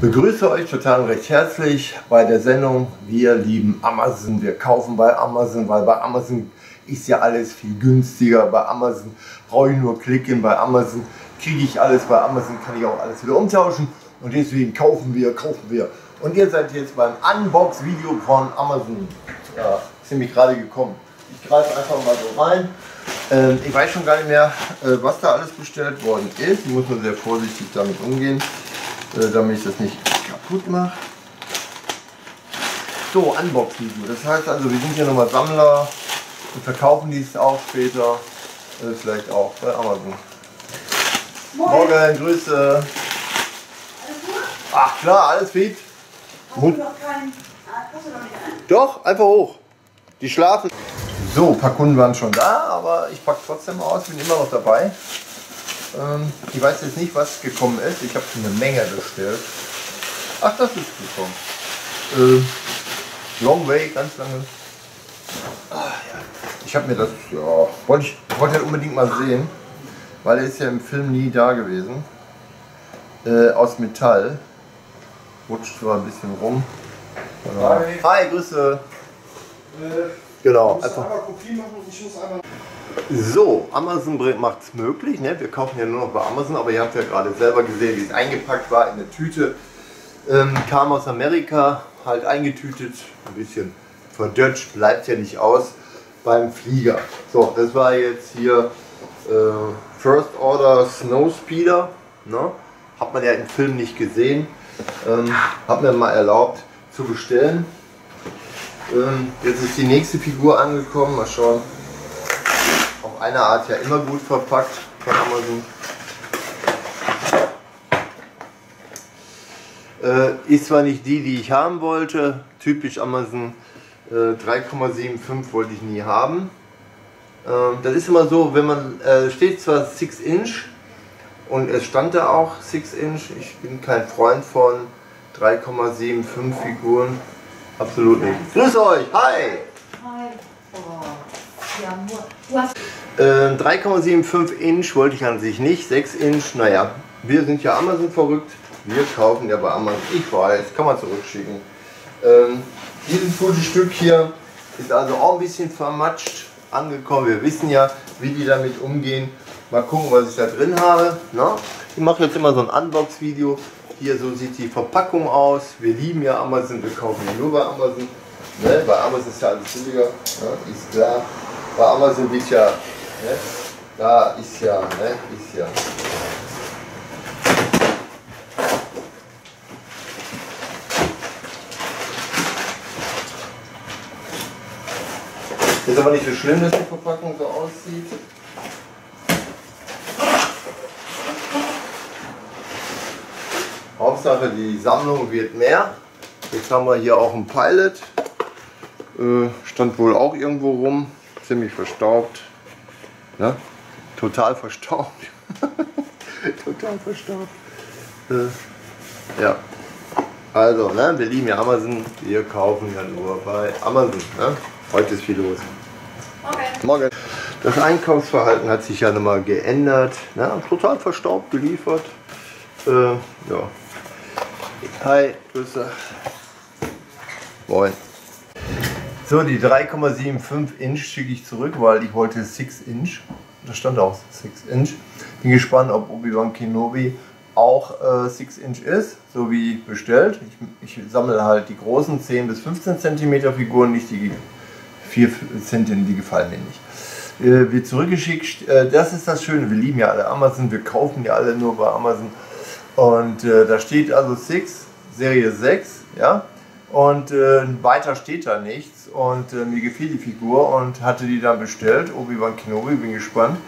begrüße euch total recht herzlich bei der Sendung Wir lieben Amazon. Wir kaufen bei Amazon, weil bei Amazon ist ja alles viel günstiger. Bei Amazon brauche ich nur klicken. Bei Amazon kriege ich alles. Bei Amazon kann ich auch alles wieder umtauschen. Und deswegen kaufen wir, kaufen wir. Und ihr seid jetzt beim Unbox-Video von Amazon. Ja, ist nämlich gerade gekommen. Ich greife einfach mal so rein. Ähm, ich weiß schon gar nicht mehr, äh, was da alles bestellt worden ist. Ich muss nur sehr vorsichtig damit umgehen, damit ich das nicht kaputt mache. So, Unbox-Video. Das heißt also, wir sind hier nochmal Sammler und verkaufen dies auch später. Äh, vielleicht auch bei Amazon. Moin. Morgen, Grüße. Ach klar, alles fit. Hast du noch keinen. Hast du noch nicht einen? Doch, einfach hoch. Die schlafen. So, ein paar Kunden waren schon da, aber ich packe trotzdem aus, bin immer noch dabei. Ähm, ich weiß jetzt nicht, was gekommen ist. Ich habe eine Menge bestellt. Ach, das ist gekommen. Äh, long way, ganz lange. Ah, ja. Ich habe mir das, ja, wollte ich wollte halt unbedingt mal sehen, weil er ist ja im Film nie da gewesen. Äh, aus Metall. Rutscht zwar ein bisschen rum. Hi, Hi Grüße. Äh, genau. Einfach. So, Amazon macht es möglich. Ne? Wir kaufen ja nur noch bei Amazon, aber ihr habt ja gerade selber gesehen, wie es eingepackt war in der Tüte. Ähm, kam aus Amerika, halt eingetütet, ein bisschen verdutscht, bleibt ja nicht aus beim Flieger. So, das war jetzt hier äh, First Order Snow Speeder. Ne? Hat man ja im Film nicht gesehen. Ähm, hat mir mal erlaubt zu bestellen. Ähm, jetzt ist die nächste Figur angekommen. Mal schauen. Eine Art ja immer gut verpackt von Amazon. Äh, ist zwar nicht die, die ich haben wollte, typisch Amazon 3,75 äh, wollte ich nie haben. Ähm, das ist immer so, wenn man äh, steht zwar 6 Inch und es stand da auch 6 Inch. Ich bin kein Freund von 3,75 Figuren. Absolut nicht. Grüß euch! Hi. Oh. Ja, äh, 3,75 Inch wollte ich an sich nicht, 6 Inch, naja, wir sind ja Amazon verrückt, wir kaufen ja bei Amazon, ich weiß, kann man zurückschicken. Ähm, dieses gute Stück hier ist also auch ein bisschen vermatscht angekommen. Wir wissen ja, wie die damit umgehen. Mal gucken, was ich da drin habe. Na? Ich mache jetzt immer so ein Unbox-Video. Hier, so sieht die Verpackung aus. Wir lieben ja Amazon, wir kaufen nur bei Amazon. Ne? Bei Amazon ist ja alles billiger, ne? ist klar. Bei Amazon wird ja, ne? da ist ja, ne? ist ja. Ist aber nicht so schlimm, dass die Verpackung so aussieht. Hauptsache die Sammlung wird mehr. Jetzt haben wir hier auch einen Pilot. Äh, stand wohl auch irgendwo rum. Ziemlich verstaubt. Ne? Total verstaubt. Total verstaubt. Äh, ja. Also, ne, wir lieben ja Amazon. Wir kaufen ja nur bei Amazon. Ne? Heute ist viel los. Morgen. Das Einkaufsverhalten hat sich ja nochmal geändert. Ja, total verstaubt geliefert. Äh, ja. Hi, Grüße. Moin. So, die 3,75 Inch schicke ich zurück, weil ich wollte 6 Inch. Da stand auch 6 Inch. Bin gespannt, ob Obi-Wan Kenobi auch äh, 6 Inch ist, so wie bestellt. Ich, ich sammle halt die großen 10 bis 15 cm Figuren, nicht die 4 cm, die gefallen mir nicht äh, wird zurückgeschickt. Äh, das ist das Schöne, wir lieben ja alle Amazon, wir kaufen ja alle nur bei Amazon. Und äh, da steht also 6, Serie 6, ja. Und äh, weiter steht da nichts. Und äh, mir gefiel die Figur und hatte die dann bestellt. Obi-Wan Kenobi, bin gespannt.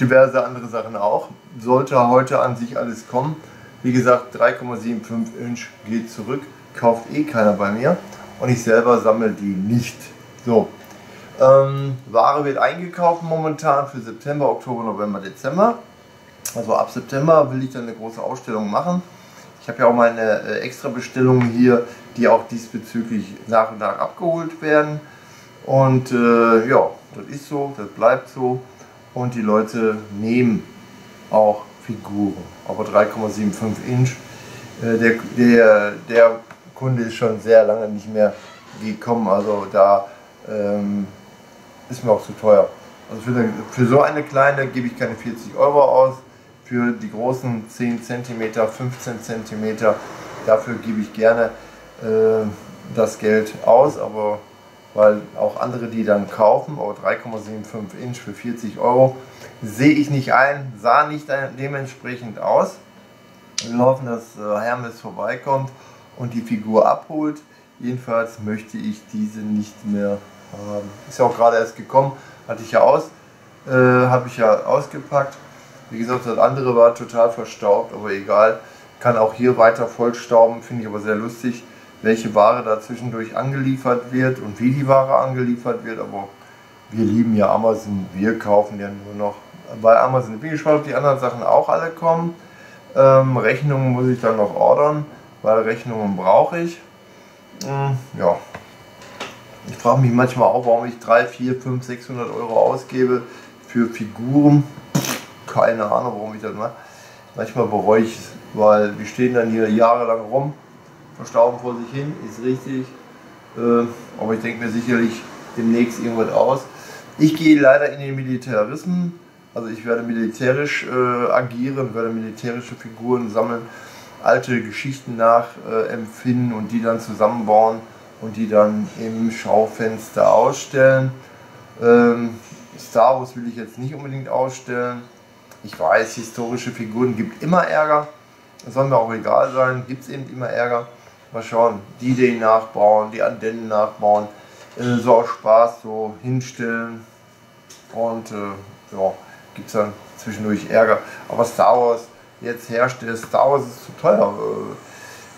Diverse andere Sachen auch. Sollte heute an sich alles kommen. Wie gesagt, 3,75 Inch geht zurück. Kauft eh keiner bei mir. Und ich selber sammle die nicht. So, ähm, Ware wird eingekauft momentan für September, Oktober, November, Dezember. Also ab September will ich dann eine große Ausstellung machen. Ich habe ja auch meine äh, extra Bestellungen hier, die auch diesbezüglich nach und nach abgeholt werden. Und äh, ja, das ist so, das bleibt so. Und die Leute nehmen auch Figuren. Aber 3,75 Inch äh, der, der, der Kunde ist schon sehr lange nicht mehr gekommen. Also da ähm, ist mir auch zu teuer. Also für, eine, für so eine kleine gebe ich keine 40 Euro aus. Für die großen 10 cm, 15 cm, dafür gebe ich gerne äh, das Geld aus. Aber weil auch andere die dann kaufen, oh, 3,75 Inch für 40 Euro, sehe ich nicht ein, sah nicht dementsprechend aus. Wir hoffen, dass äh, Hermes vorbeikommt und die Figur abholt. Jedenfalls möchte ich diese nicht mehr haben. Ist ja auch gerade erst gekommen, hatte ich ja aus, äh, habe ich ja ausgepackt. Wie gesagt, das andere war total verstaubt, aber egal. Kann auch hier weiter vollstauben, finde ich aber sehr lustig, welche Ware da zwischendurch angeliefert wird und wie die Ware angeliefert wird. Aber wir lieben ja Amazon, wir kaufen ja nur noch bei Amazon. Ich bin gespannt, ob die anderen Sachen auch alle kommen. Ähm, Rechnungen muss ich dann noch ordern, weil Rechnungen brauche ich. Hm, ja. Ich frage mich manchmal auch, warum ich 3, 4, 5, 600 Euro ausgebe für Figuren. Keine Ahnung, warum ich das mache. Manchmal bereue ich es, weil wir stehen dann hier jahrelang rum, verstauben vor sich hin, ist richtig. Äh, aber ich denke mir sicherlich demnächst irgendwas aus. Ich gehe leider in den Militarismus, also ich werde militärisch äh, agieren, werde militärische Figuren sammeln alte Geschichten nachempfinden und die dann zusammenbauen und die dann im Schaufenster ausstellen. Ähm, Star Wars will ich jetzt nicht unbedingt ausstellen. Ich weiß, historische Figuren gibt immer Ärger. Das soll mir auch egal sein, gibt es eben immer Ärger. Mal schauen, die Idee nachbauen, die Antennen nachbauen, äh, so aus Spaß so hinstellen. Und äh, ja, gibt es dann zwischendurch Ärger. Aber Star Wars jetzt der Star Wars ist zu teuer.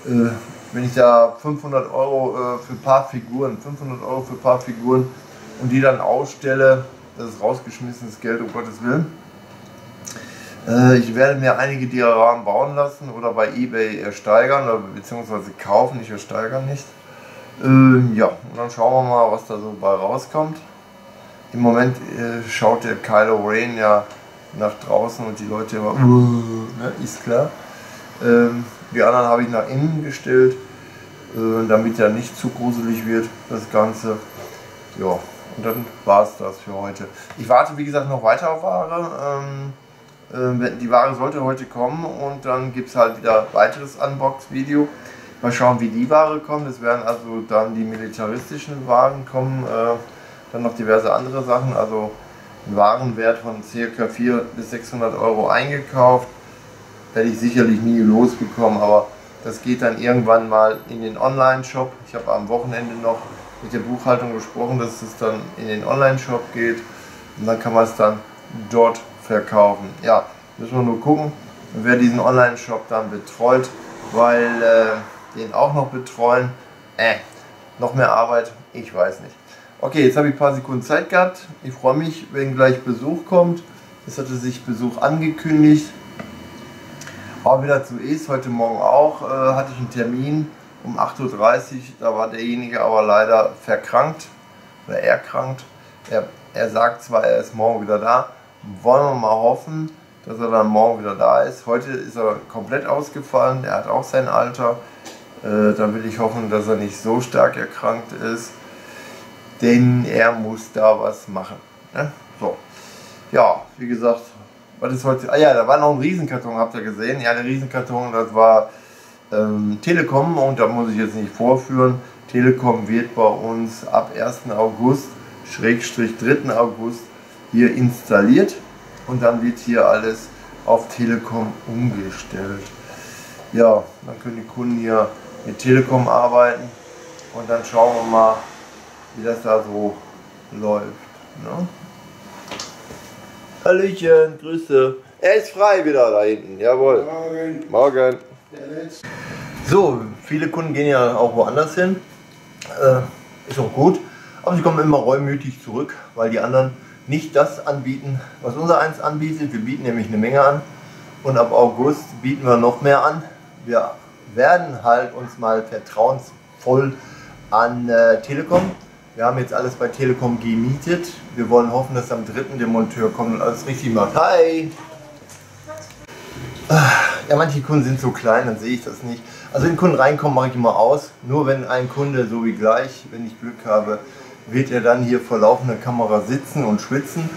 Äh, äh, wenn ich da 500 Euro äh, für ein paar Figuren, 500 Euro für ein paar Figuren und die dann ausstelle, das ist rausgeschmissenes Geld, um Gottes Willen. Äh, ich werde mir einige Dioramen bauen lassen oder bei Ebay ersteigern, oder beziehungsweise kaufen, ich ersteigern nicht. Ähm, ja, und dann schauen wir mal, was da so bei rauskommt. Im Moment äh, schaut der Kylo Rain ja nach draußen und die Leute immer, ne, ist klar. Ähm, die anderen habe ich nach innen gestellt, äh, damit ja nicht zu gruselig wird, das Ganze. Ja, und dann war es das für heute. Ich warte, wie gesagt, noch weiter auf Ware. Ähm, äh, die Ware sollte heute kommen und dann gibt es halt wieder weiteres Unbox-Video. Mal schauen, wie die Ware kommt. Es werden also dann die militaristischen Waren kommen, äh, dann noch diverse andere Sachen. Also einen Warenwert von ca. 400 bis 600 Euro eingekauft. Werde ich sicherlich nie losbekommen, aber das geht dann irgendwann mal in den Online-Shop. Ich habe am Wochenende noch mit der Buchhaltung gesprochen, dass es dann in den Online-Shop geht und dann kann man es dann dort verkaufen. Ja, müssen wir nur gucken, wer diesen Online-Shop dann betreut, weil äh, den auch noch betreuen, äh, noch mehr Arbeit, ich weiß nicht. Okay, jetzt habe ich ein paar Sekunden Zeit gehabt. Ich freue mich, wenn gleich Besuch kommt. Es hatte sich Besuch angekündigt. Aber wie das so ist, heute Morgen auch, äh, hatte ich einen Termin um 8.30 Uhr. Da war derjenige aber leider verkrankt oder erkrankt. Er, er sagt zwar, er ist morgen wieder da. Wollen wir mal hoffen, dass er dann morgen wieder da ist. Heute ist er komplett ausgefallen. Er hat auch sein Alter. Äh, da will ich hoffen, dass er nicht so stark erkrankt ist denn er muss da was machen. Ne? So. Ja, wie gesagt, was ist heute? Ah ja, da war noch ein Riesenkarton, habt ihr gesehen? Ja, der Riesenkarton, das war ähm, Telekom und da muss ich jetzt nicht vorführen. Telekom wird bei uns ab 1. August, Schrägstrich 3. August hier installiert und dann wird hier alles auf Telekom umgestellt. Ja, dann können die Kunden hier mit Telekom arbeiten und dann schauen wir mal, wie das da so läuft. Ne? Hallöchen, Grüße. Er ist frei wieder da hinten, jawohl. Morgen. Morgen. So, viele Kunden gehen ja auch woanders hin. Äh, ist auch gut. Aber sie kommen immer reumütig zurück, weil die anderen nicht das anbieten, was unser eins anbietet. Wir bieten nämlich eine Menge an. Und ab August bieten wir noch mehr an. Wir werden halt uns mal vertrauensvoll an äh, Telekom wir haben jetzt alles bei Telekom gemietet. Wir wollen hoffen, dass am 3. der Monteur kommt und alles richtig macht. Hi! Ja, manche Kunden sind so klein, dann sehe ich das nicht. Also wenn Kunden reinkommen, mache ich immer aus. Nur wenn ein Kunde, so wie gleich, wenn ich Glück habe, wird er dann hier vor laufender Kamera sitzen und schwitzen,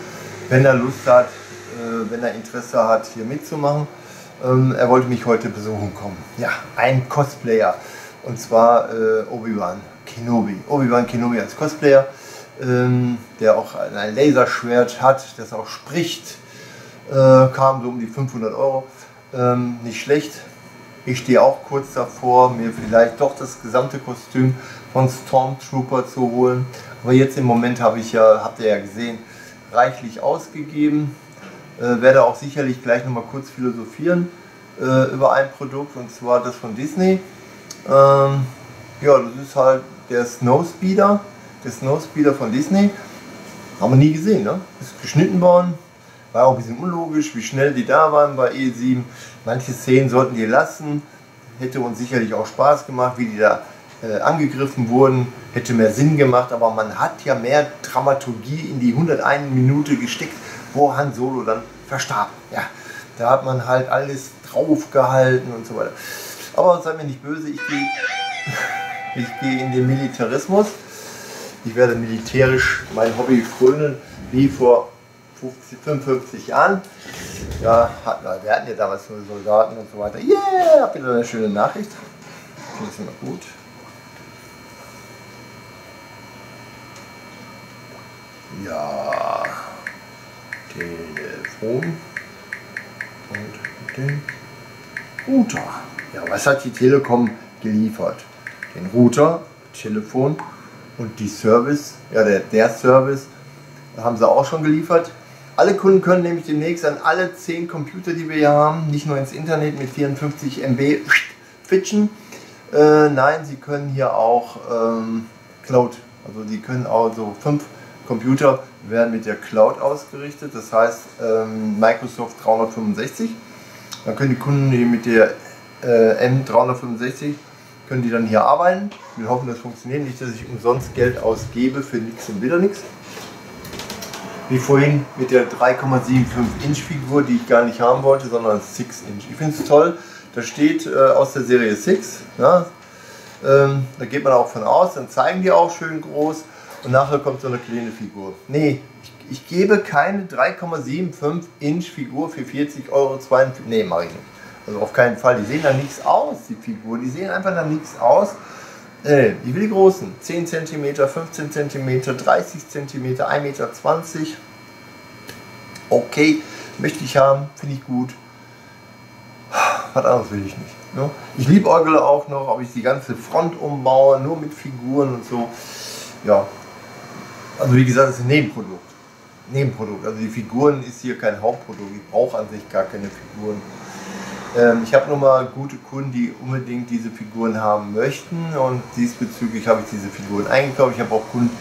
wenn er Lust hat, äh, wenn er Interesse hat, hier mitzumachen. Ähm, er wollte mich heute besuchen kommen. Ja, ein Cosplayer. Und zwar äh, Obi-Wan Kenobi. Obi-Wan Kenobi als Cosplayer, ähm, der auch ein Laserschwert hat, das auch spricht. Äh, kam so um die 500 Euro. Ähm, nicht schlecht. Ich stehe auch kurz davor, mir vielleicht doch das gesamte Kostüm von Stormtrooper zu holen. Aber jetzt im Moment habe ich ja, habt ihr ja gesehen, reichlich ausgegeben. Äh, werde auch sicherlich gleich nochmal kurz philosophieren äh, über ein Produkt und zwar das von Disney. Ähm, ja, das ist halt der Snowspeeder, der Snowspeeder von Disney. Haben wir nie gesehen, ne? Ist geschnitten worden. War auch ein bisschen unlogisch, wie schnell die da waren bei E7. Manche Szenen sollten die lassen. Hätte uns sicherlich auch Spaß gemacht, wie die da angegriffen wurden. Hätte mehr Sinn gemacht, aber man hat ja mehr Dramaturgie in die 101 Minute gesteckt, wo Han Solo dann verstarb. Ja, da hat man halt alles draufgehalten und so weiter. Aber seid mir nicht böse, ich gehe ich geh in den Militarismus. Ich werde militärisch mein Hobby frönen, wie vor 50, 55 Jahren. Ja, wir hatten ja damals nur Soldaten und so weiter. Yeah, habt ihr eine schöne Nachricht? Finde ich immer gut. Ja, Telefon und den Router. Ja, was hat die Telekom geliefert? Den Router, Telefon und die Service, ja der, der Service haben sie auch schon geliefert. Alle Kunden können nämlich demnächst an alle 10 Computer, die wir hier haben, nicht nur ins Internet mit 54 MB fitchen. Äh, nein, sie können hier auch ähm, Cloud, also die können auch so 5 Computer werden mit der Cloud ausgerichtet, das heißt ähm, Microsoft 365. Dann können die Kunden hier mit der äh, M365 können die dann hier arbeiten. Wir hoffen, das funktioniert nicht, dass ich umsonst Geld ausgebe für nichts und wieder nichts. Wie vorhin mit der 3,75 Inch Figur, die ich gar nicht haben wollte, sondern 6 Inch. Ich finde es toll, da steht äh, aus der Serie 6. Ja, ähm, da geht man auch von aus, dann zeigen die auch schön groß und nachher kommt so eine kleine Figur. Nee, ich, ich gebe keine 3,75 Inch Figur für 40 Euro. 42, nee, mache ich nicht. Also auf keinen Fall. Die sehen da nichts aus, die Figuren. Die sehen einfach da nichts aus. Äh, ich will die großen. 10 cm, 15 cm, 30 cm, 1,20 Meter. Okay, möchte ich haben, finde ich gut. Was anderes will ich nicht. Ne? Ich liebe Orgel auch noch, ob ich die ganze Front umbaue, nur mit Figuren und so. Ja, also wie gesagt, das ist ein Nebenprodukt. Nebenprodukt. Also die Figuren ist hier kein Hauptprodukt. Ich brauche an sich gar keine Figuren. Ähm, ich habe nur mal gute Kunden, die unbedingt diese Figuren haben möchten und diesbezüglich habe ich diese Figuren eingekauft. Ich habe auch Kunden,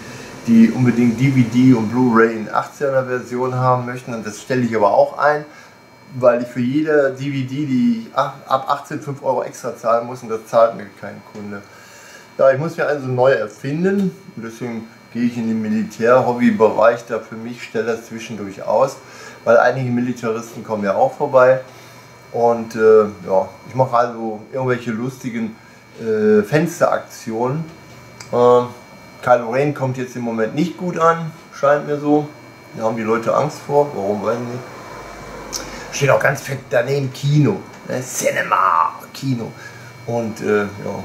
die unbedingt DVD und Blu-ray in 18er Version haben möchten und das stelle ich aber auch ein, weil ich für jede DVD, die ich ab 18 5 Euro extra zahlen muss und das zahlt mir kein Kunde. Ja, ich muss mir also neu erfinden und deswegen gehe ich in den Militär-Hobby-Bereich da für mich, stelle das zwischendurch aus, weil einige Militaristen kommen ja auch vorbei und äh, ja, ich mache also irgendwelche lustigen äh, Fensteraktionen. Äh, Kylo Ren kommt jetzt im Moment nicht gut an, scheint mir so. Da haben die Leute Angst vor, warum weiß ich nicht. Steht auch ganz fett daneben Kino, ne? Cinema, Kino. Und äh, ja,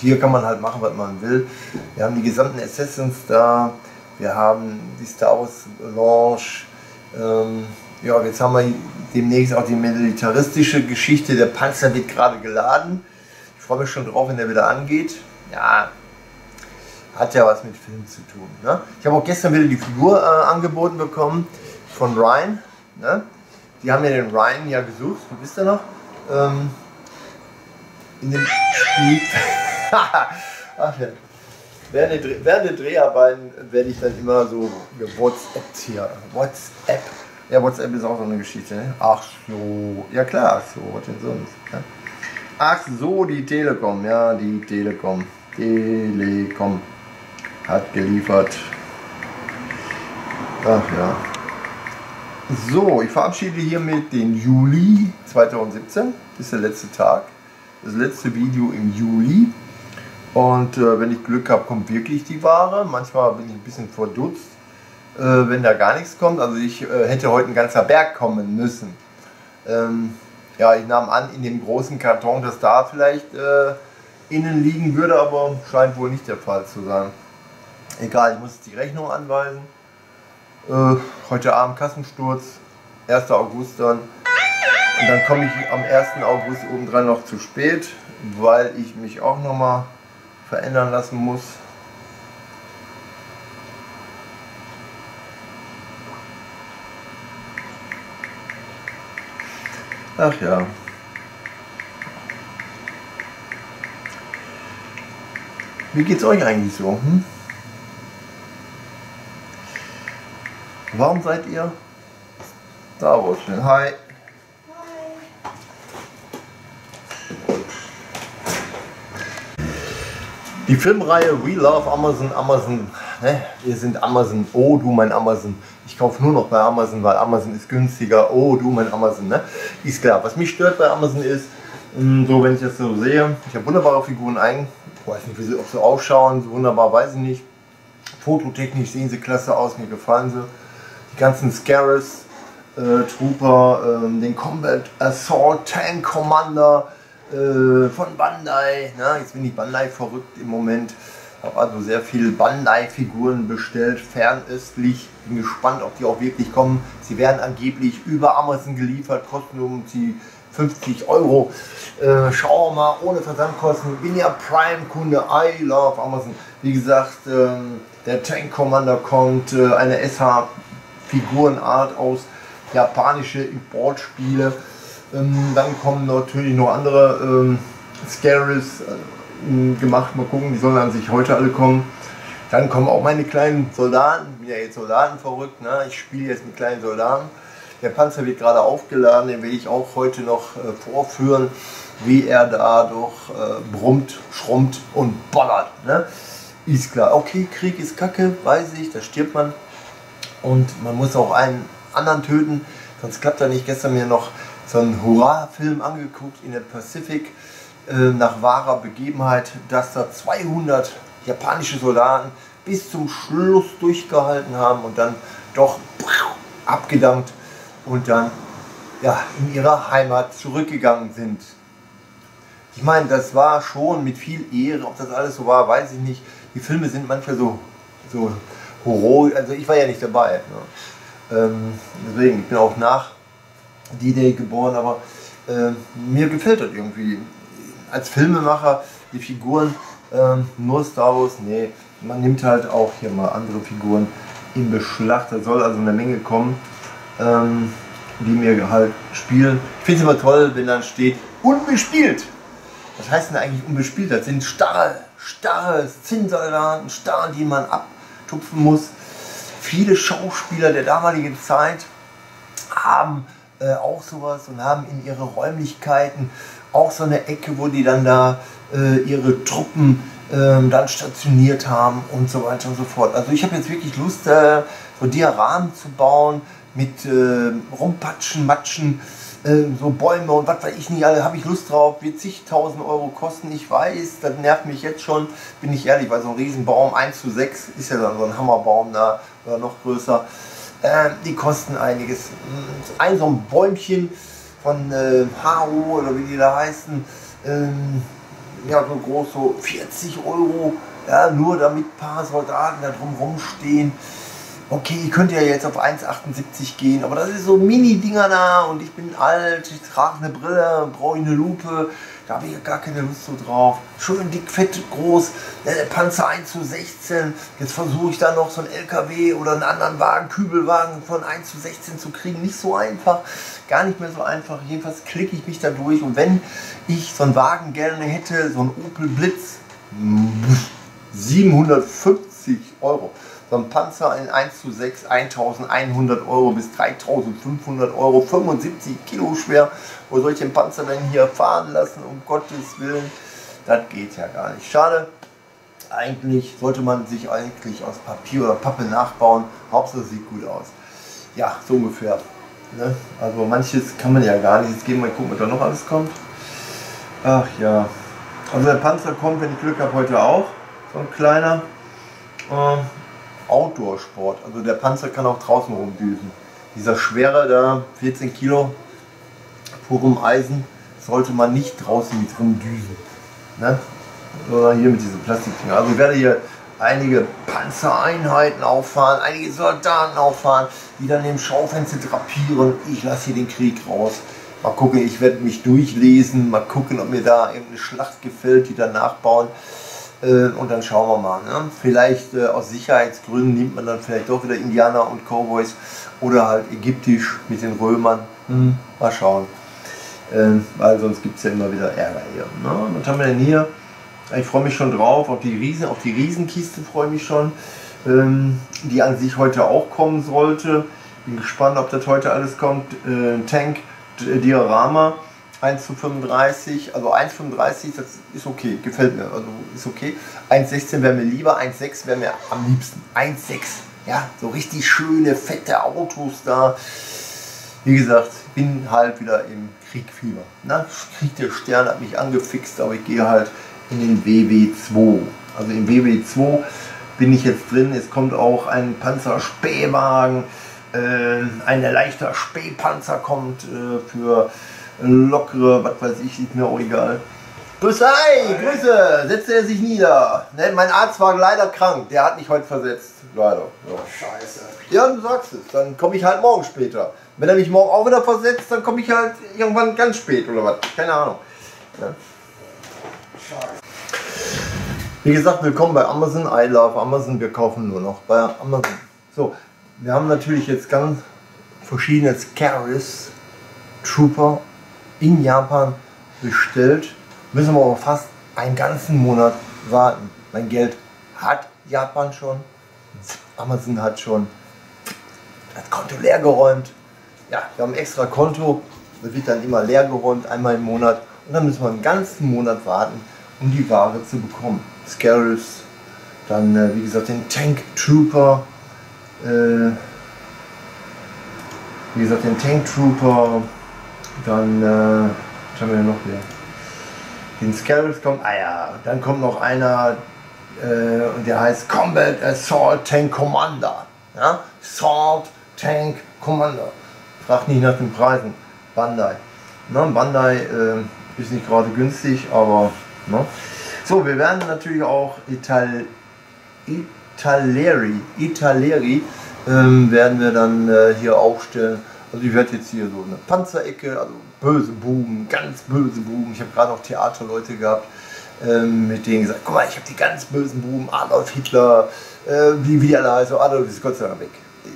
hier kann man halt machen, was man will. Wir haben die gesamten Assassins da, wir haben die Star Wars Launch. Ähm, ja, jetzt haben wir demnächst auch die militaristische Geschichte. Der Panzer wird gerade geladen. Ich freue mich schon drauf, wenn der wieder angeht. Ja, hat ja was mit Film zu tun. Ne? Ich habe auch gestern wieder die Figur äh, angeboten bekommen von Ryan. Ne? Die haben ja den Ryan ja gesucht, wisst ihr noch? Ähm, in dem Spiel. Ach ja. Während der, während der Dreharbeiten werde ich dann immer so WhatsApp hier. WhatsApp. Ja, WhatsApp ist auch so eine Geschichte. Ne? Ach so. Ja klar, ach so, was denn sonst? Ja? Ach so, die Telekom. Ja, die Telekom. Telekom hat geliefert. Ach ja. So, ich verabschiede hiermit den Juli 2017. Das ist der letzte Tag. Das letzte Video im Juli. Und äh, wenn ich Glück habe, kommt wirklich die Ware. Manchmal bin ich ein bisschen verdutzt, äh, wenn da gar nichts kommt. Also ich äh, hätte heute ein ganzer Berg kommen müssen. Ähm, ja, ich nahm an, in dem großen Karton, dass da vielleicht äh, innen liegen würde, aber scheint wohl nicht der Fall zu sein. Egal, ich muss die Rechnung anweisen. Äh, heute Abend Kassensturz, 1. August dann. Und dann komme ich am 1. August obendrein noch zu spät, weil ich mich auch nochmal verändern lassen muss. Ach ja. Wie geht's euch eigentlich so? Hm? Warum seid ihr Star Wars? Hi. Die Filmreihe We Love Amazon, Amazon, ne? wir sind Amazon, oh du mein Amazon, ich kaufe nur noch bei Amazon, weil Amazon ist günstiger, oh du mein Amazon, ne? ist klar. Was mich stört bei Amazon ist, hm, so wenn ich das so sehe, ich habe wunderbare Figuren ein, ich weiß nicht, wie sie, ob sie ausschauen, so wunderbar weiß ich nicht. Fototechnisch sehen sie klasse aus, mir gefallen sie die ganzen Scaris äh, Trooper, äh, den Combat Assault Tank Commander äh, von Bandai. Ne? Jetzt bin ich Bandai verrückt im Moment. Habe also sehr viele Bandai-Figuren bestellt, fernöstlich. Bin gespannt, ob die auch wirklich kommen. Sie werden angeblich über Amazon geliefert, kosten um die 50 Euro. Äh, schauen wir mal, ohne Versandkosten. Bin ja Prime-Kunde, I love Amazon. Wie gesagt, ähm, der Tank Commander kommt, äh, eine SH Figurenart aus japanische Importspiele. Ähm, dann kommen natürlich noch andere ähm, Scaries äh, gemacht. Mal gucken, die sollen an sich heute alle kommen. Dann kommen auch meine kleinen Soldaten. Ich bin ja jetzt Soldaten verrückt. Ne? Ich spiele jetzt mit kleinen Soldaten. Der Panzer wird gerade aufgeladen, den will ich auch heute noch äh, vorführen, wie er da doch äh, brummt, schrummt und bollert. Ne? Ist klar, okay, Krieg ist kacke, weiß ich, da stirbt man und man muss auch einen anderen töten, sonst klappt er nicht. Gestern mir noch so einen Hurra-Film angeguckt in der Pacific äh, nach wahrer Begebenheit, dass da 200 japanische Soldaten bis zum Schluss durchgehalten haben und dann doch abgedankt und dann ja, in ihre Heimat zurückgegangen sind. Ich meine, das war schon mit viel Ehre, ob das alles so war, weiß ich nicht. Die Filme sind manchmal so, so Horror, also ich war ja nicht dabei. Ne? Ähm, deswegen, ich bin auch nach D-Day geboren, aber äh, mir gefällt das irgendwie. Als Filmemacher, die Figuren, ähm, nur Star Wars, nee, man nimmt halt auch hier mal andere Figuren in Beschlag. Da soll also eine Menge kommen, ähm, die mir halt spielen. Ich finde es immer toll, wenn dann steht, unbespielt. Was heißt denn eigentlich unbespielt? Das sind starre, starre Zinnsoldaten, starre, die man ab tupfen muss. Viele Schauspieler der damaligen Zeit haben äh, auch sowas und haben in ihre Räumlichkeiten auch so eine Ecke, wo die dann da äh, ihre Truppen äh, dann stationiert haben und so weiter und so fort. Also ich habe jetzt wirklich Lust, äh, so Diaramen zu bauen mit äh, Rumpatschen, Matschen, äh, so Bäume und was weiß ich nicht, alle. Habe ich Lust drauf, wird zigtausend Euro kosten, ich weiß, das nervt mich jetzt schon, bin ich ehrlich, weil so ein Riesenbaum 1 zu 6 ist ja dann so ein Hammerbaum da oder noch größer, äh, die kosten einiges. Ein so ein Bäumchen von äh, Haru oder wie die da heißen, ähm, ja so groß, so 40 Euro, ja, nur damit ein paar Soldaten da drum stehen okay, ich könnte ja jetzt auf 1,78 gehen, aber das ist so Mini-Dinger da und ich bin alt, ich trage eine Brille, brauche eine Lupe, da habe ich gar keine Lust so drauf. Schön dick, fett, groß, der Panzer 1 zu 16, jetzt versuche ich da noch so einen LKW oder einen anderen Wagen, Kübelwagen von 1 zu 16 zu kriegen, nicht so einfach, gar nicht mehr so einfach, jedenfalls klicke ich mich da durch. Und wenn ich so einen Wagen gerne hätte, so einen Opel Blitz, 750 Euro, so ein Panzer in 1 zu 6 1100 Euro bis 3500 Euro, 75 Kilo schwer. Wo soll ich den Panzer denn hier fahren lassen, um Gottes Willen? Das geht ja gar nicht. Schade. Eigentlich sollte man sich eigentlich aus Papier oder Pappe nachbauen. Hauptsache sieht gut aus. Ja, so ungefähr. Ne? Also manches kann man ja gar nicht. Jetzt gehen wir mal gucken, was da noch alles kommt. Ach ja. Also der Panzer kommt, wenn ich Glück habe, heute auch. So ein kleiner äh, Outdoor-Sport. Also der Panzer kann auch draußen rumdüsen. Dieser schwere da, 14 Kilo, purem Eisen, sollte man nicht draußen mit rumdüsen. Ne? Sondern hier mit diesen Plastikdingen. Also ich werde hier einige Panzereinheiten auffahren, einige Soldaten auffahren, die dann im Schaufenster drapieren. Ich lasse hier den Krieg raus. Mal gucken, ich werde mich durchlesen, mal gucken, ob mir da irgendeine Schlacht gefällt, die dann nachbauen. Äh, und dann schauen wir mal. Ne? Vielleicht äh, aus Sicherheitsgründen nimmt man dann vielleicht doch wieder Indianer und Cowboys oder halt ägyptisch mit den Römern. Hm, mal schauen. Äh, weil sonst gibt es ja immer wieder Ärger hier. Ne? Was haben wir denn hier? Ich freue mich schon drauf, auf die, Riesen, auf die Riesenkiste freue ich mich schon, ähm, die an sich heute auch kommen sollte. Bin gespannt, ob das heute alles kommt. Äh, Tank Diorama 1 zu 35, also 1,35, das ist okay, gefällt mir, also ist okay. 1,16 wäre mir lieber, 1,6 wäre mir am liebsten. 1,6, ja, so richtig schöne, fette Autos da. Wie gesagt, bin halt wieder im Kriegfieber. Na, Krieg der Sterne hat mich angefixt, aber ich gehe halt in den WW2. Also im WW2 bin ich jetzt drin. Es kommt auch ein Panzerspähwagen, äh, ein leichter Spähpanzer kommt äh, für lockere, was weiß ich, ist mir auch egal. Grüße, hi, Grüße, setzte er sich nieder. Ne, mein Arzt war leider krank, der hat mich heute versetzt. Leider. Ja. Scheiße. Ja, du sagst es, dann komme ich halt morgen später. Wenn er mich morgen auch wieder versetzt, dann komme ich halt irgendwann ganz spät oder was. Keine Ahnung. Ja. Wie gesagt, willkommen bei Amazon. I love Amazon. Wir kaufen nur noch bei Amazon. So, wir haben natürlich jetzt ganz verschiedene Scaris Trooper in Japan bestellt. Müssen wir aber fast einen ganzen Monat warten. Mein Geld hat Japan schon. Amazon hat schon das Konto leer geräumt. Ja, wir haben ein extra Konto. Das wird dann immer leer geräumt, einmal im Monat. Und dann müssen wir einen ganzen Monat warten, um die Ware zu bekommen. Scarif, dann äh, wie gesagt den Tank Trooper, äh, wie gesagt den Tank Trooper, dann, äh, was haben wir noch hier? Den Scarif kommt, ah ja, dann kommt noch einer äh, und der heißt Combat Assault Tank Commander. Ja? Assault Tank Commander. Fragt nicht nach den Preisen. Bandai. Na, Bandai äh, ist nicht gerade günstig, aber ne? so, wir werden natürlich auch Ital Italeri, Italeri ähm, werden wir dann äh, hier aufstellen. Also ich werde jetzt hier so eine Panzerecke, also böse Buben, ganz böse Buben. Ich habe gerade auch Theaterleute gehabt, ähm, mit denen gesagt, guck mal, ich habe die ganz bösen Buben, Adolf Hitler, äh, wie, wie alle heißen, Adolf ist Gott sei Dank weg,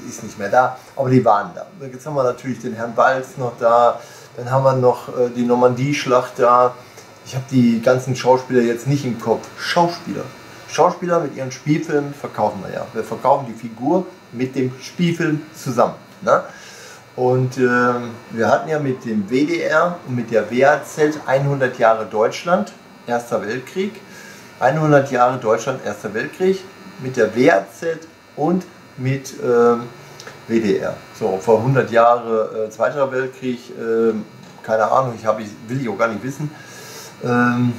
ist nicht mehr da, aber die waren da. Jetzt haben wir natürlich den Herrn Balz noch da, dann haben wir noch äh, die Normandie-Schlacht da. Ich habe die ganzen Schauspieler jetzt nicht im Kopf. Schauspieler. Schauspieler mit ihren Spielfilmen verkaufen wir ja. Wir verkaufen die Figur mit dem Spielfilm zusammen. Ne? Und äh, wir hatten ja mit dem WDR und mit der WAZ 100 Jahre Deutschland, Erster Weltkrieg. 100 Jahre Deutschland, Erster Weltkrieg. Mit der WAZ und mit äh, WDR. So, vor 100 Jahren äh, Zweiter Weltkrieg, äh, keine Ahnung, ich, ich will ich auch gar nicht wissen. Ähm,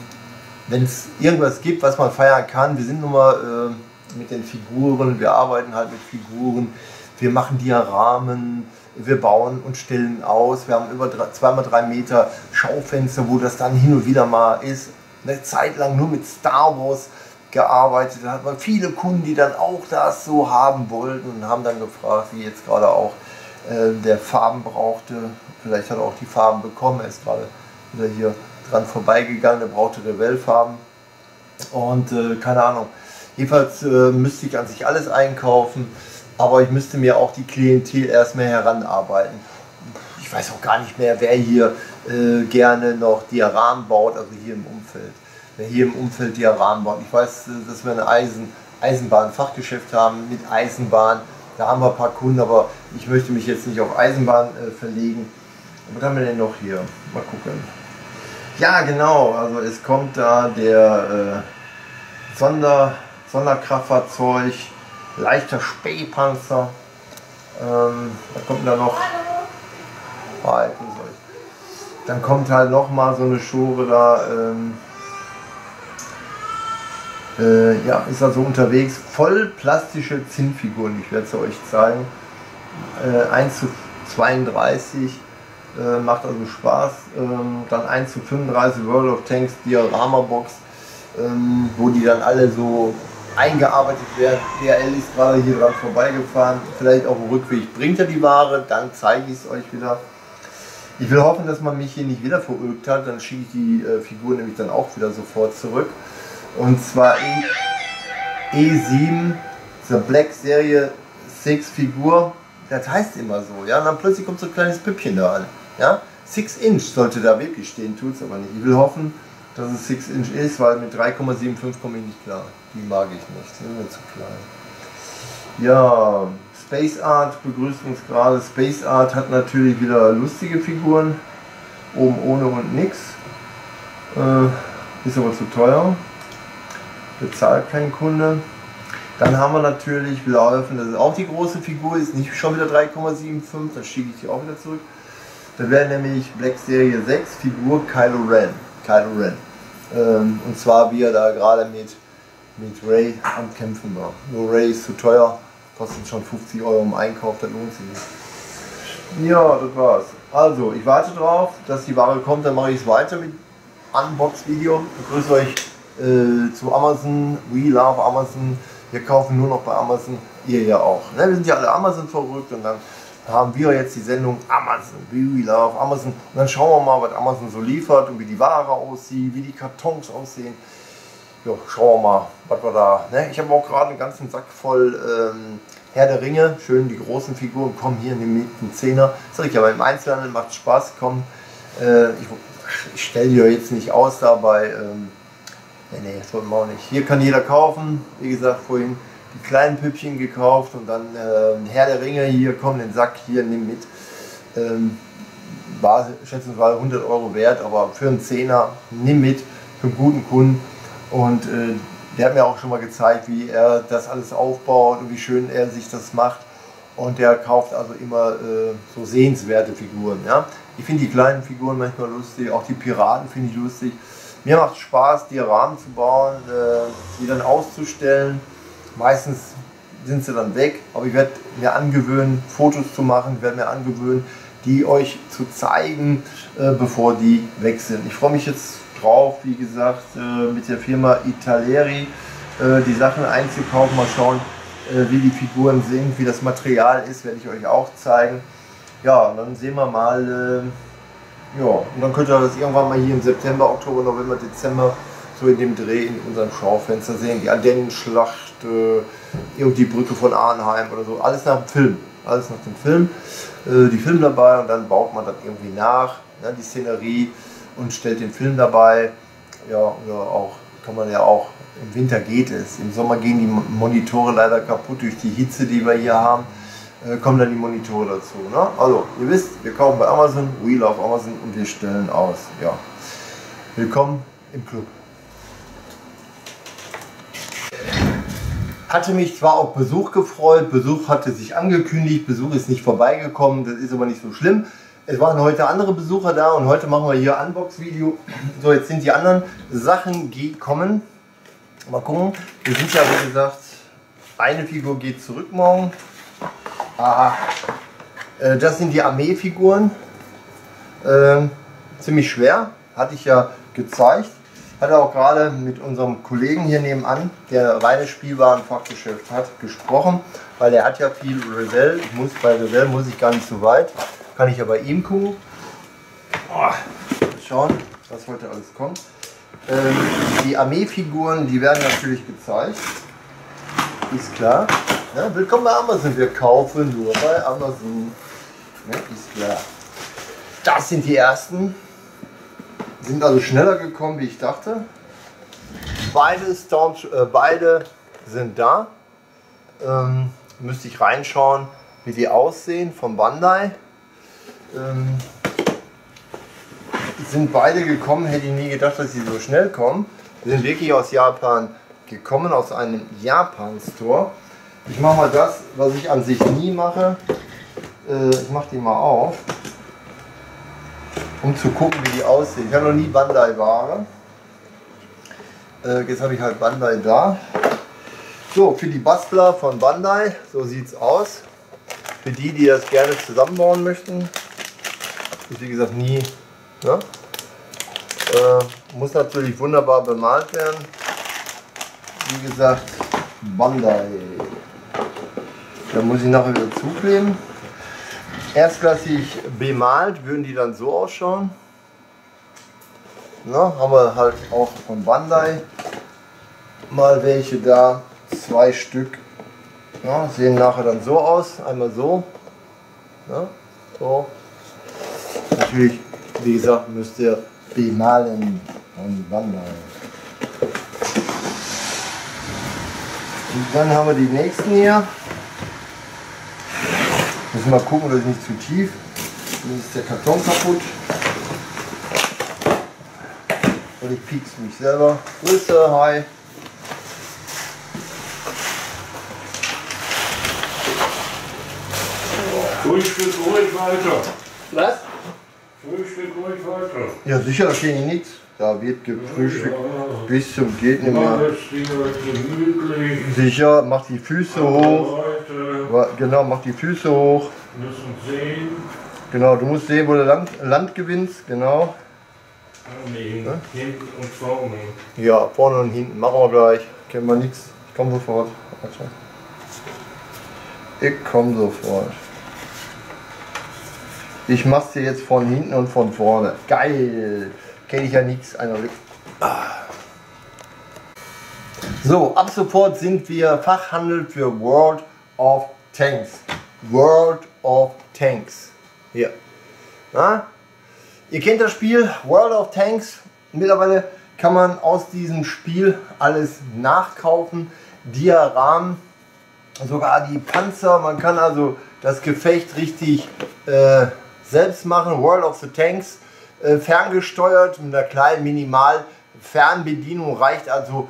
Wenn es irgendwas gibt, was man feiern kann, wir sind nun mal äh, mit den Figuren, wir arbeiten halt mit Figuren, wir machen Diaramen, wir bauen und stellen aus, wir haben über 2x3 Meter Schaufenster, wo das dann hin und wieder mal ist. Eine Zeit lang nur mit Star Wars gearbeitet. Da hat man viele Kunden, die dann auch das so haben wollten und haben dann gefragt, wie jetzt gerade auch äh, der Farben brauchte. Vielleicht hat er auch die Farben bekommen. Er ist gerade wieder hier dran vorbeigegangen. Der brauchte Revell-Farben. Und äh, keine Ahnung. Jedenfalls äh, müsste ich an sich alles einkaufen. Aber ich müsste mir auch die Klientel erstmal heranarbeiten. Ich weiß auch gar nicht mehr, wer hier äh, gerne noch Diaramen baut, also hier im Umfeld hier im Umfeld Diaramen baut. Ich weiß, dass wir ein Eisen, Eisenbahn-Fachgeschäft haben mit Eisenbahn. Da haben wir ein paar Kunden, aber ich möchte mich jetzt nicht auf Eisenbahn äh, verlegen. Was haben wir denn noch hier? Mal gucken. Ja, genau. Also es kommt da der äh, Sonder, Sonderkraftfahrzeug, leichter Spähpanzer. Ähm, was kommt da noch? breiten. Dann kommt halt noch mal so eine Schure da. Ähm, äh, ja, ist also unterwegs. Voll plastische Zinnfiguren, ich werde es euch zeigen. Äh, 1 zu 32 äh, macht also Spaß. Ähm, dann 1 zu 35 World of Tanks Diorama-Box, ähm, wo die dann alle so eingearbeitet werden. DRL ist gerade hier dran vorbeigefahren. Vielleicht auf dem Rückweg bringt er die Ware, dann zeige ich es euch wieder. Ich will hoffen, dass man mich hier nicht wieder verulgt hat, dann schicke ich die äh, Figur nämlich dann auch wieder sofort zurück. Und zwar E, E7, The Black Serie 6 Figur. Das heißt immer so, ja. Und dann plötzlich kommt so ein kleines Püppchen da an. Ja? 6 Inch sollte da wirklich stehen, tut es aber nicht. Ich will hoffen, dass es 6 Inch ist, weil mit 3,75 komme ich nicht klar. Die mag ich nicht, sind mir zu klein. Ja, Space Art begrüßt uns gerade. Space Art hat natürlich wieder lustige Figuren. Oben ohne und nix. Äh, ist aber zu teuer. Bezahlt kein Kunde. Dann haben wir natürlich helfen, das ist auch die große Figur, ist nicht schon wieder 3,75, dann schicke ich die auch wieder zurück. Da wäre nämlich Black Serie 6 Figur Kylo Ren. Kylo Ren. Ähm, und zwar wie er da gerade mit, mit Ray am Kämpfen war. Nur Ray ist zu teuer, kostet schon 50 Euro im Einkauf, das lohnt sich nicht. Ja, das war's. Also, ich warte drauf, dass die Ware kommt, dann mache ich es weiter mit Unbox-Video. Begrüße euch äh, zu Amazon, We Love Amazon. Wir kaufen nur noch bei Amazon, ihr ja auch. Ne? Wir sind ja alle Amazon verrückt und dann haben wir jetzt die Sendung Amazon, We Love Amazon. Und dann schauen wir mal, was Amazon so liefert und wie die Ware aussieht, wie die Kartons aussehen. Ja, schauen wir mal, was wir da. Ne? Ich habe auch gerade einen ganzen Sack voll ähm, Herr der Ringe. Schön die großen Figuren kommen hier in den Mitte Zehner. Sag ich aber im Einzelhandel macht Spaß. Komm, äh, ich, ich stelle ja jetzt nicht aus dabei. Ähm, nee, nee, das wollen wir auch nicht. Hier kann jeder kaufen. Wie gesagt, vorhin die kleinen Püppchen gekauft und dann äh, Herr der Ringe, hier komm den Sack, hier nimm mit. Ähm, war schätzungsweise 100 Euro wert, aber für einen Zehner nimm mit, für einen guten Kunden. Und äh, der hat mir auch schon mal gezeigt, wie er das alles aufbaut und wie schön er sich das macht. Und der kauft also immer äh, so sehenswerte Figuren. Ja? Ich finde die kleinen Figuren manchmal lustig, auch die Piraten finde ich lustig. Mir macht Spaß, die Rahmen zu bauen, äh, die dann auszustellen Meistens sind sie dann weg, aber ich werde mir angewöhnen, Fotos zu machen, ich werde mir angewöhnen, die euch zu zeigen, äh, bevor die weg sind. Ich freue mich jetzt drauf, wie gesagt, äh, mit der Firma Italeri die Sachen einzukaufen. Mal schauen, wie die Figuren sind, wie das Material ist, werde ich euch auch zeigen. Ja, dann sehen wir mal, ja, und dann könnt ihr das irgendwann mal hier im September, Oktober, November, Dezember so in dem Dreh in unserem Schaufenster sehen. Die Ardennenschlacht, äh, die Brücke von Arnheim oder so. Alles nach dem Film. Alles nach dem Film. Äh, die Film dabei und dann baut man das irgendwie nach, ne, die Szenerie und stellt den Film dabei. Ja, oder auch kann man ja auch im Winter geht es. Im Sommer gehen die Monitore leider kaputt durch die Hitze, die wir hier haben. Äh, kommen dann die Monitore dazu. Ne? Also, ihr wisst, wir kaufen bei Amazon, We Love Amazon und wir stellen aus. Ja. Willkommen im Club. hatte mich zwar auf Besuch gefreut, Besuch hatte sich angekündigt, Besuch ist nicht vorbeigekommen, das ist aber nicht so schlimm. Es waren heute andere Besucher da und heute machen wir hier Unbox-Video. So, jetzt sind die anderen Sachen gekommen. Mal gucken. Wir sind ja, wie gesagt, eine Figur geht zurück morgen. Aha. Äh, das sind die Armeefiguren. Äh, ziemlich schwer, hatte ich ja gezeigt hatte auch gerade mit unserem Kollegen hier nebenan, der reine Spielwarenfachgeschäft hat, gesprochen, weil er hat ja viel Revell. Ich muss, bei Revell muss ich gar nicht so weit, kann ich ja bei ihm gucken. Oh, schauen, was heute alles kommt. Ähm, die Armeefiguren, die werden natürlich gezeigt. Ist klar. Ja, willkommen bei Amazon. Wir kaufen nur bei Amazon. Ja, ist klar. Das sind die ersten sind also schneller gekommen, wie ich dachte. Beide, Storm, äh, beide sind da. Ähm, müsste ich reinschauen, wie die aussehen von Bandai. Ähm, sind beide gekommen, hätte ich nie gedacht, dass sie so schnell kommen. Sie sind wirklich aus Japan gekommen, aus einem Japan-Store. Ich mache mal das, was ich an sich nie mache. Äh, ich mache die mal auf. um zu gucken, wie die aussehen. Ich habe noch nie Bandai-Ware. Äh, jetzt habe ich halt Bandai da. So, für die Bastler von Bandai, so sieht es aus. Für die, die das gerne zusammenbauen möchten. Ist wie gesagt nie. Ne? Äh, muss natürlich wunderbar bemalt werden. Wie gesagt, Bandai. Da muss ich nachher wieder zukleben. Erstklassig bemalt würden die dann so ausschauen. Na, haben wir halt auch von Bandai mal welche da. Zwei Stück. Ja, sehen nachher dann so aus. Einmal so. Ja, so. Natürlich, wie gesagt, müsst ihr bemalen von Bandai. Und dann haben wir die nächsten hier. Müssen wir mal gucken, dass es nicht zu tief. Dann ist der Karton kaputt. Und ich piekse mich selber. Grüße, hi. Frühstück ruhig weiter. Was? Frühstück ruhig weiter. Ja, sicher, da steht nichts. Da wird gefrühstückt bis zum geht nicht mehr. Sicher, mach die Füße hoch. Genau, mach die Füße hoch. müssen sehen. Genau, du musst sehen, wo du Land, Land gewinnst. Genau. Nee, hinten und vorne. Ja, vorne und hinten. Machen wir gleich. Kennen wir nichts. Ich komme sofort. Ich komme sofort. Ich mach's dir jetzt von hinten und von vorne. Geil. Kenne ich ja nichts. So, ab sofort sind wir Fachhandel für World of Tanks. World of Tanks. Hier. Na? Ihr kennt das Spiel World of Tanks. Mittlerweile kann man aus diesem Spiel alles nachkaufen. Diaramen, sogar die Panzer. Man kann also das Gefecht richtig äh, selbst machen. World of the Tanks. Äh, ferngesteuert mit einer kleinen Minimal Fernbedienung reicht also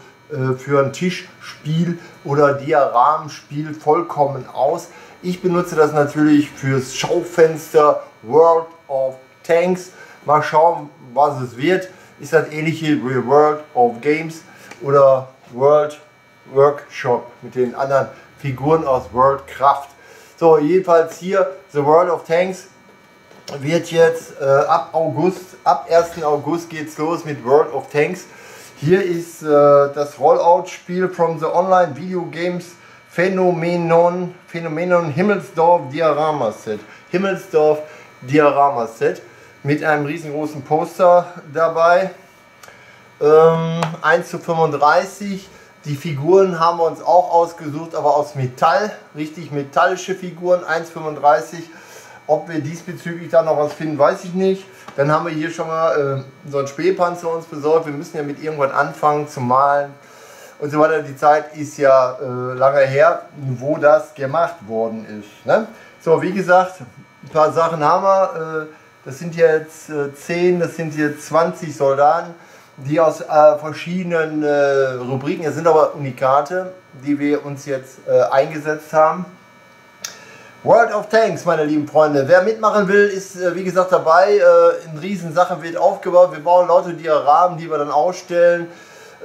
für ein Tischspiel oder Dioramenspiel vollkommen aus. Ich benutze das natürlich fürs Schaufenster World of Tanks. Mal schauen, was es wird. Ist das ähnliche wie World of Games oder World Workshop mit den anderen Figuren aus World Craft. So, jedenfalls hier The World of Tanks wird jetzt äh, ab August, ab 1. August geht's los mit World of Tanks. Hier ist äh, das Rollout-Spiel from the Online Video Games Phänomenon, Phänomenon Himmelsdorf Diorama Set. Himmelsdorf Diorama Set mit einem riesengroßen Poster dabei. Ähm, 1 zu 35. Die Figuren haben wir uns auch ausgesucht, aber aus Metall, richtig metallische Figuren, 1,35. Ob wir diesbezüglich da noch was finden, weiß ich nicht. Dann haben wir hier schon mal äh, so einen Spähpanzer uns besorgt. Wir müssen ja mit irgendwann anfangen zu malen und so weiter. Die Zeit ist ja äh, lange her, wo das gemacht worden ist. Ne? So, wie gesagt, ein paar Sachen haben wir. Äh, das sind jetzt äh, 10, das sind jetzt 20 Soldaten, die aus äh, verschiedenen äh, Rubriken, es sind aber Unikate, die wir uns jetzt äh, eingesetzt haben. World of Tanks, meine lieben Freunde. Wer mitmachen will, ist äh, wie gesagt dabei. Äh, in Riesensachen wird aufgebaut. Wir bauen lauter Dioramen, die wir dann ausstellen.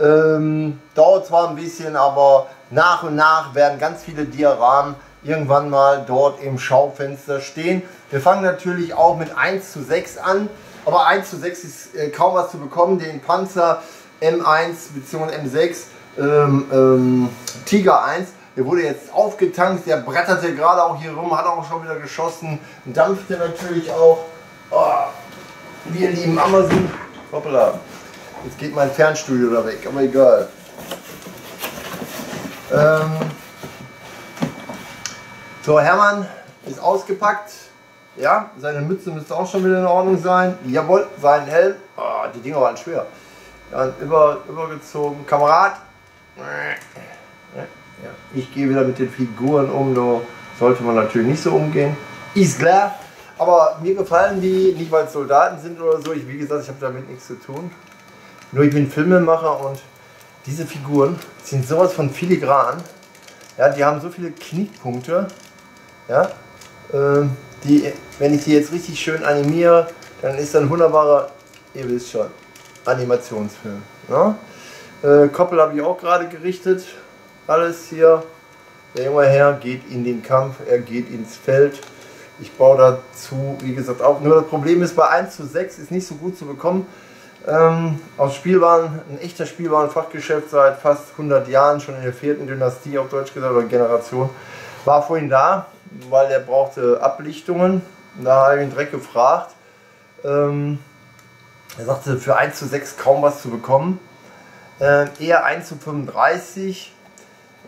Ähm, dauert zwar ein bisschen, aber nach und nach werden ganz viele Dioramen irgendwann mal dort im Schaufenster stehen. Wir fangen natürlich auch mit 1 zu 6 an, aber 1 zu 6 ist äh, kaum was zu bekommen. Den Panzer M1 bzw. M6 ähm, ähm, Tiger 1 der wurde jetzt aufgetankt, der bretterte gerade auch hier rum, hat auch schon wieder geschossen, dampfte natürlich auch. Oh, wir lieben Amazon. Hoppala. Jetzt geht mein Fernstudio da weg, aber egal. Ähm so, Hermann ist ausgepackt. Ja, seine Mütze müsste auch schon wieder in Ordnung sein. Jawohl, sein Helm. Oh, die Dinger waren schwer. Ja, über, übergezogen. Kamerad. Ich gehe wieder mit den Figuren um, da sollte man natürlich nicht so umgehen. Ist klar. Aber mir gefallen die, nicht weil es Soldaten sind oder so. Ich, wie gesagt, ich habe damit nichts zu tun. Nur ich bin Filmemacher und diese Figuren sind sowas von filigran. Ja, die haben so viele Knickpunkte. Ja, ähm, die, wenn ich die jetzt richtig schön animiere, dann ist das ein wunderbarer, ihr wisst schon, Animationsfilm. Ne? Äh, Koppel habe ich auch gerade gerichtet. Alles hier. Der junge Herr geht in den Kampf, er geht ins Feld. Ich baue dazu, wie gesagt, auf. Nur das Problem ist, bei 1 zu 6 ist nicht so gut zu bekommen. Ähm, aus Spielwaren, ein echter Spielwarenfachgeschäft seit fast 100 Jahren, schon in der vierten Dynastie auf Deutsch gesagt, oder Generation, war vorhin da, weil er brauchte Ablichtungen. Da habe ich ihn direkt gefragt. Ähm, er sagte, für 1 zu 6 kaum was zu bekommen. Äh, eher 1 zu 35.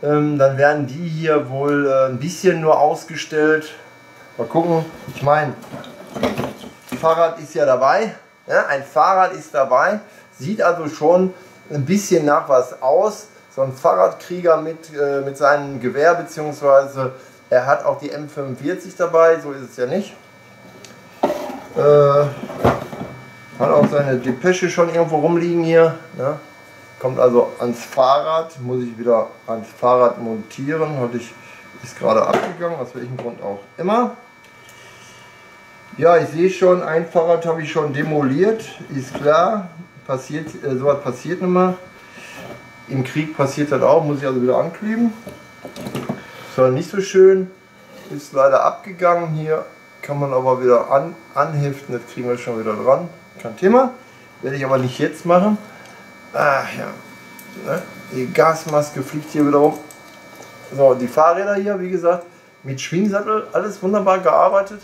Ähm, dann werden die hier wohl äh, ein bisschen nur ausgestellt. Mal gucken. Ich meine, Fahrrad ist ja dabei. Ja, ein Fahrrad ist dabei. Sieht also schon ein bisschen nach was aus. So ein Fahrradkrieger mit, äh, mit seinem Gewehr, beziehungsweise er hat auch die M45 dabei. So ist es ja nicht. Äh, hat auch seine Depesche schon irgendwo rumliegen hier. Ne? Kommt also ans Fahrrad, muss ich wieder ans Fahrrad montieren. Hatte ich, ist gerade abgegangen, aus welchem Grund auch immer. Ja, ich sehe schon, ein Fahrrad habe ich schon demoliert, ist klar. Passiert, äh, sowas passiert immer. Im Krieg passiert das auch, muss ich also wieder ankleben. Das war nicht so schön, ist leider abgegangen hier. Kann man aber wieder an, anheften, das kriegen wir schon wieder dran kein Thema. Werde ich aber nicht jetzt machen. Ah ja, ne? die Gasmaske fliegt hier wieder rum. So, die Fahrräder hier, wie gesagt, mit Schwingsattel, alles wunderbar gearbeitet.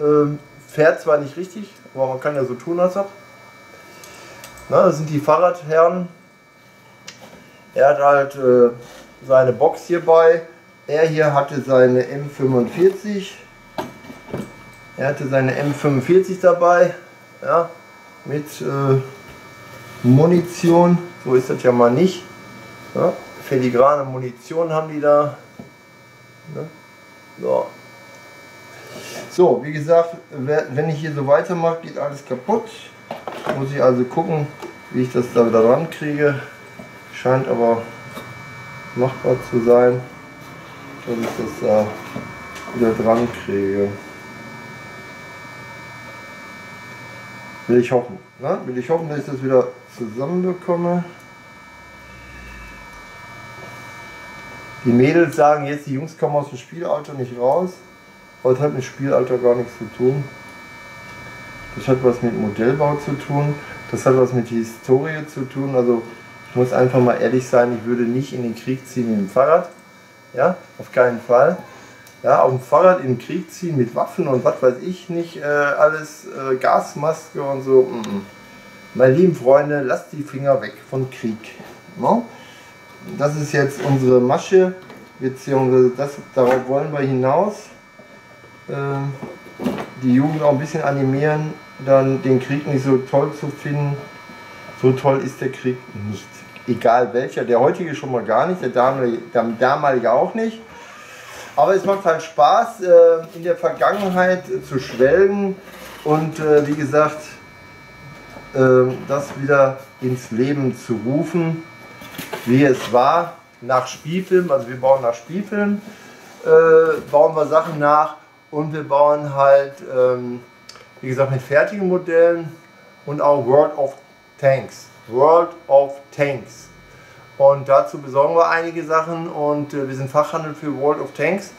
Ähm, fährt zwar nicht richtig, aber man kann ja so tun, als ob. Na, das sind die Fahrradherren. Er hat halt äh, seine Box hierbei. Er hier hatte seine M45. Er hatte seine M45 dabei. Ja, mit äh, Munition. So ist das ja mal nicht. Ja, filigrane Munition haben die da. Ne? So. so, wie gesagt, wenn ich hier so weitermache, geht alles kaputt. Muss ich also gucken, wie ich das da wieder ran kriege. Scheint aber machbar zu sein, dass ich das da wieder dran kriege. Will ich hoffen. Ne? Will ich hoffen, dass ich das wieder zusammenbekomme. Die Mädels sagen jetzt, die Jungs kommen aus dem Spielalter nicht raus. Aber das hat mit Spielalter gar nichts zu tun. Das hat was mit Modellbau zu tun. Das hat was mit Historie zu tun. Also ich muss einfach mal ehrlich sein, ich würde nicht in den Krieg ziehen mit dem Fahrrad. Ja, auf keinen Fall ja, auf dem Fahrrad in den Krieg ziehen mit Waffen und was weiß ich nicht, äh, alles äh, Gasmaske und so. Mm -mm. Meine lieben Freunde, lasst die Finger weg von Krieg. No? Das ist jetzt unsere Masche, beziehungsweise das, darauf wollen wir hinaus. Äh, die Jugend auch ein bisschen animieren, dann den Krieg nicht so toll zu finden. So toll ist der Krieg nicht. Egal welcher, der heutige schon mal gar nicht, der damalige, der damalige auch nicht. Aber es macht halt Spaß, äh, in der Vergangenheit zu schwelgen und äh, wie gesagt, das wieder ins Leben zu rufen, wie es war nach Spielfilm. Also wir bauen nach Spielfilm, bauen wir Sachen nach und wir bauen halt, ähm, wie gesagt, mit fertigen Modellen und auch World of Tanks. World of Tanks. Und dazu besorgen wir einige Sachen und äh, wir sind Fachhandel für World of Tanks.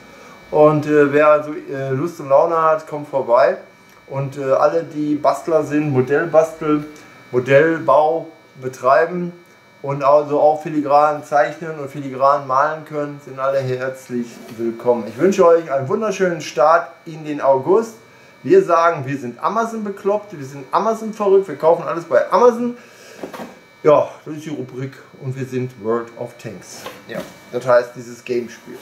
Und äh, wer also äh, Lust und Laune hat, kommt vorbei. Und äh, alle, die Bastler sind, Modellbastel, Modellbau betreiben und also auch filigran zeichnen und filigran malen können, sind alle herzlich willkommen. Ich wünsche euch einen wunderschönen Start in den August. Wir sagen, wir sind Amazon bekloppt, wir sind Amazon verrückt, wir kaufen alles bei Amazon. Ja, das ist die Rubrik und wir sind World of Tanks. Ja, das heißt dieses Game-Spiel.